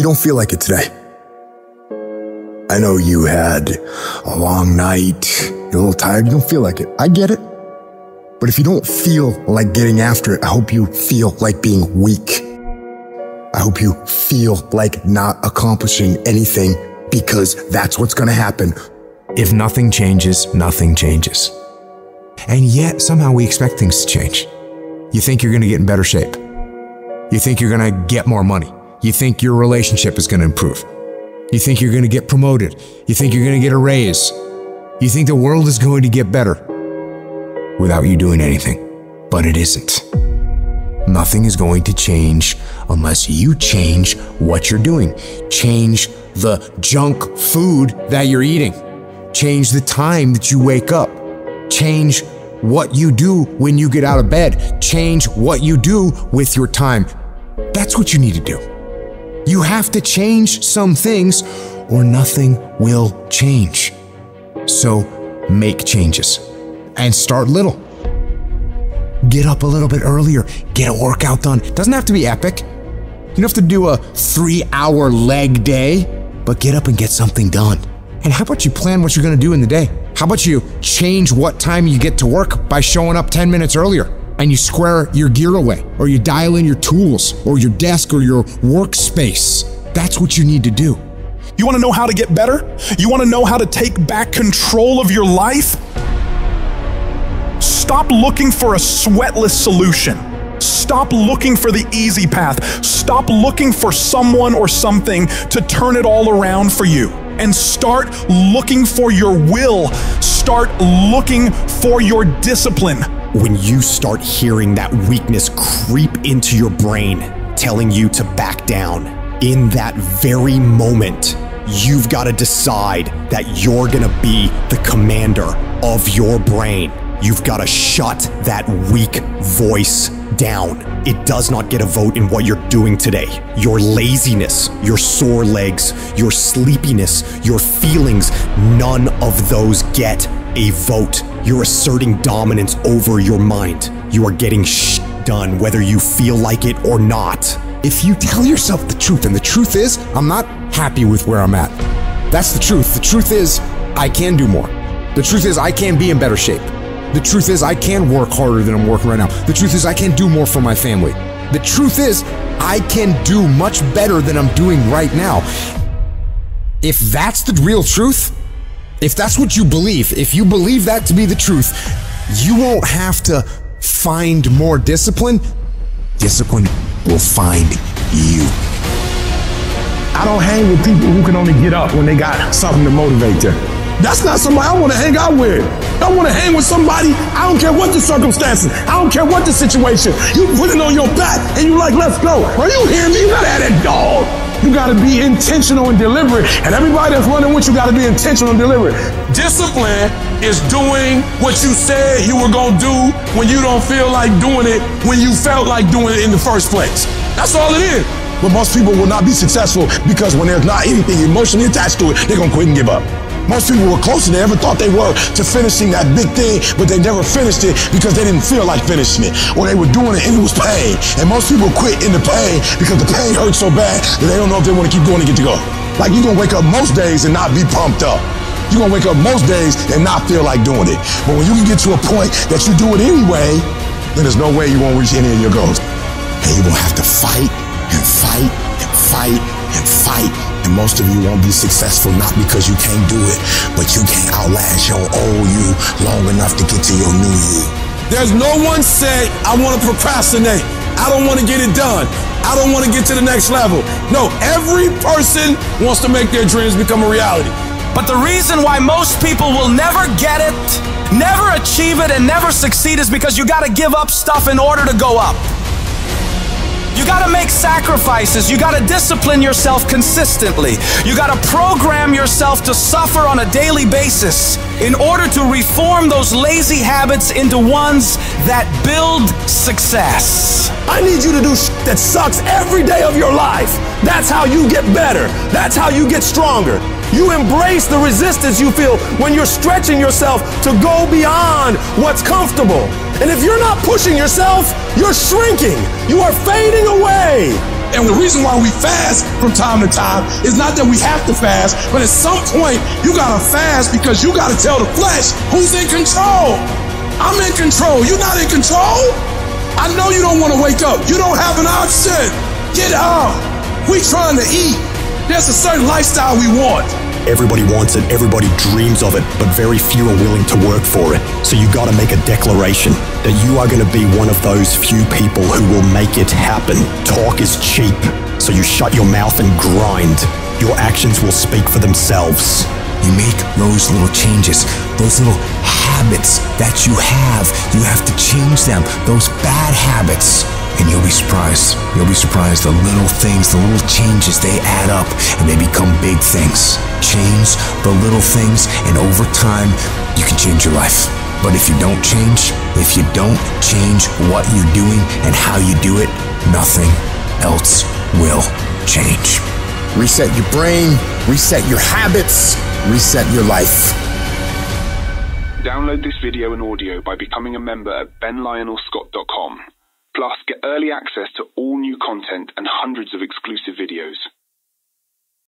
you don't feel like it today. I know you had a long night, you're a little tired, you don't feel like it. I get it. But if you don't feel like getting after it, I hope you feel like being weak. I hope you feel like not accomplishing anything because that's what's gonna happen. If nothing changes, nothing changes. And yet, somehow we expect things to change. You think you're gonna get in better shape. You think you're gonna get more money. You think your relationship is gonna improve. You think you're gonna get promoted. You think you're gonna get a raise. You think the world is going to get better without you doing anything. But it isn't. Nothing is going to change unless you change what you're doing. Change the junk food that you're eating. Change the time that you wake up. Change what you do when you get out of bed. Change what you do with your time. That's what you need to do. You have to change some things or nothing will change. So make changes and start little. Get up a little bit earlier, get a workout done. Doesn't have to be epic. You don't have to do a three hour leg day, but get up and get something done. And how about you plan what you're gonna do in the day? How about you change what time you get to work by showing up 10 minutes earlier? And you square your gear away, or you dial in your tools, or your desk, or your workspace. That's what you need to do. You want to know how to get better? You want to know how to take back control of your life? Stop looking for a sweatless solution. Stop looking for the easy path. Stop looking for someone or something to turn it all around for you. And start looking for your will. Start looking for your discipline. When you start hearing that weakness creep into your brain, telling you to back down, in that very moment, you've got to decide that you're going to be the commander of your brain. You've got to shut that weak voice down. It does not get a vote in what you're doing today. Your laziness, your sore legs, your sleepiness, your feelings, none of those get a vote. You're asserting dominance over your mind. You are getting sh done whether you feel like it or not. If you tell yourself the truth, and the truth is, I'm not happy with where I'm at. That's the truth. The truth is, I can do more. The truth is, I can be in better shape. The truth is, I can work harder than I'm working right now. The truth is, I can do more for my family. The truth is, I can do much better than I'm doing right now. If that's the real truth, if that's what you believe, if you believe that to be the truth, you won't have to find more discipline. Discipline will find you. I don't hang with people who can only get up when they got something to motivate them. That's not somebody I want to hang out with. I want to hang with somebody. I don't care what the circumstances. I don't care what the situation. You put it on your back and you like, let's go. Are you hearing me? You gotta have that dog. You gotta be intentional and deliberate. And everybody that's running with you gotta be intentional and deliberate. Discipline is doing what you said you were gonna do when you don't feel like doing it when you felt like doing it in the first place. That's all it is. But most people will not be successful because when there's not anything emotionally attached to it, they're gonna quit and give up. Most people were closer than they ever thought they were to finishing that big thing, but they never finished it because they didn't feel like finishing it. Or they were doing it and it was pain. And most people quit in the pain because the pain hurts so bad that they don't know if they want to keep going to get to go. Like you're gonna wake up most days and not be pumped up. You're gonna wake up most days and not feel like doing it. But when you can get to a point that you do it anyway, then there's no way you won't reach any of your goals. And you're gonna have to fight and fight and fight and fight. And most of you won't be successful not because you can't do it, but you can't outlast your old you long enough to get to your new you. There's no one say, I want to procrastinate. I don't want to get it done. I don't want to get to the next level. No, every person wants to make their dreams become a reality. But the reason why most people will never get it, never achieve it, and never succeed is because you got to give up stuff in order to go up. You gotta make sacrifices. You gotta discipline yourself consistently. You gotta program yourself to suffer on a daily basis in order to reform those lazy habits into ones that build success. I need you to do sh- that sucks every day of your life. That's how you get better. That's how you get stronger. You embrace the resistance you feel when you're stretching yourself to go beyond what's comfortable. And if you're not pushing yourself, you're shrinking. You are fading away. And the reason why we fast from time to time is not that we have to fast, but at some point you gotta fast because you gotta tell the flesh who's in control. I'm in control. You're not in control. I know you don't want to wake up. You don't have an option. Get up. We trying to eat. There's a certain lifestyle we want. Everybody wants it, everybody dreams of it, but very few are willing to work for it. So you gotta make a declaration that you are gonna be one of those few people who will make it happen. Talk is cheap, so you shut your mouth and grind. Your actions will speak for themselves. You make those little changes, those little habits that you have. You have to change them, those bad habits you'll be surprised. You'll be surprised the little things, the little changes, they add up and they become big things. Change the little things, and over time, you can change your life. But if you don't change, if you don't change what you're doing and how you do it, nothing else will change. Reset your brain, reset your habits, reset your life. Download this video and audio by becoming a member at benlionelscott.com. Plus, get early access to all new content and hundreds of exclusive videos.